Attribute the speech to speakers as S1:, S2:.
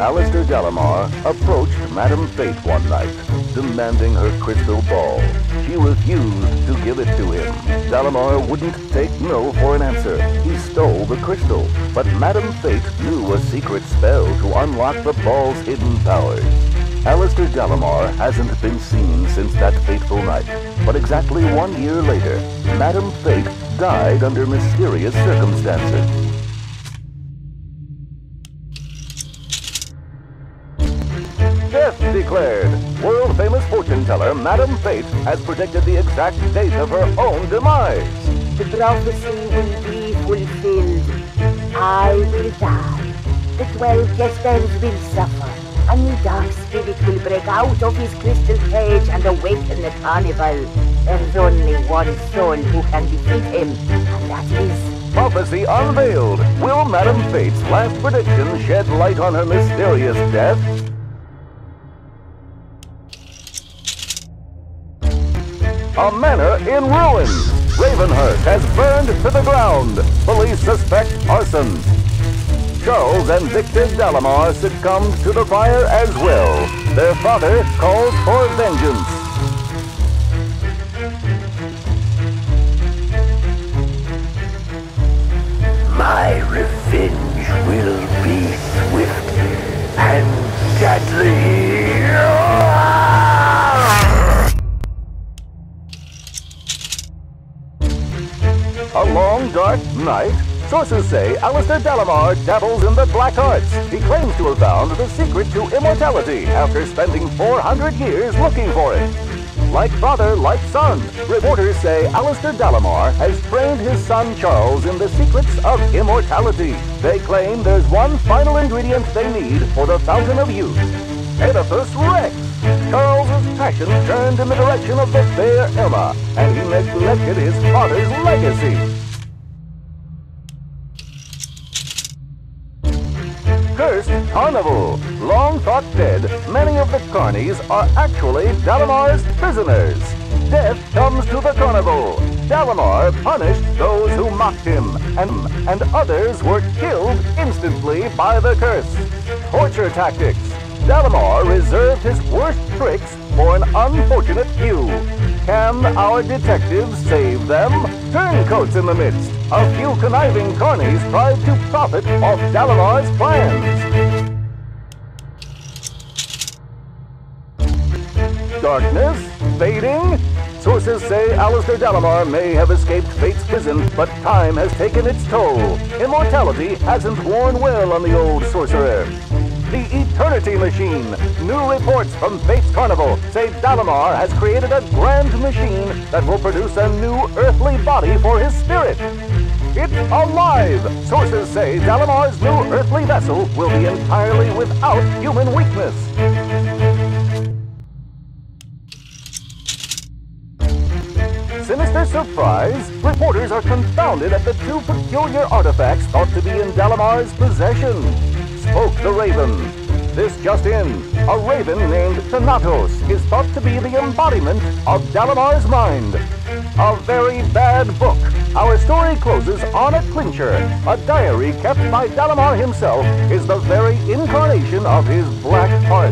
S1: Alistair Dalimar approached Madame Fate one night, demanding her crystal ball. She refused to give it to him. Dalimar wouldn't take no for an answer. He stole the crystal, but Madame Fate knew a secret spell to unlock the ball's hidden powers. Alistair Dalimar hasn't been seen since that fateful night, but exactly one year later, Madame Fate died under mysterious circumstances. Death declared. World famous fortune teller Madame Fate has predicted the exact date of her own demise.
S2: The prophecy will be fulfilled. I will die. The twelve Jesters will suffer. A new dark spirit will break out of his crystal cage and awaken the carnival. There's only one soul who can defeat him, and that is
S1: Prophecy unveiled. Will Madame Fate's last prediction shed light on her mysterious death? A manor in ruins. Ravenhurst has burned to the ground. Police suspect arson. Charles and Victor Dalimar succumbed to the fire as well. Their father calls for vengeance. A long, dark night? Sources say Alistair Dalimar dabbles in the black arts. He claims to have found the secret to immortality after spending 400 years looking for it. Like father, like son, reporters say Alistair Dalimar has trained his son Charles in the secrets of immortality. They claim there's one final ingredient they need for the Fountain of Youth. Oedipus Rex. Passion turned in the direction of the fair Emma, and he neglected his father's legacy. Cursed Carnival. Long thought dead, many of the carnies are actually Dalimar's prisoners. Death comes to the carnival. Dalimar punished those who mocked him, and, and others were killed instantly by the curse. Torture tactics. Dalimar reserved his worst tricks for an unfortunate few. Can our detectives save them? Turncoats in the midst. A few conniving carnies tried to profit off Dalimar's plans. Darkness? Fading? Sources say Alistair Dalimar may have escaped fate's prison, but time has taken its toll. Immortality hasn't worn well on the old sorcerer. The Eternity Machine. New reports from Fate's Carnival say Dalimar has created a grand machine that will produce a new earthly body for his spirit. It's alive! Sources say Dalimar's new earthly vessel will be entirely without human weakness. Sinister surprise? Reporters are confounded at the two peculiar artifacts thought to be in Dalimar's possession. Spoke the Raven. This just in. A raven named Thanatos is thought to be the embodiment of Dalimar's mind. A very bad book. Our story closes on a clincher. A diary kept by Dalimar himself is the very incarnation of his black heart.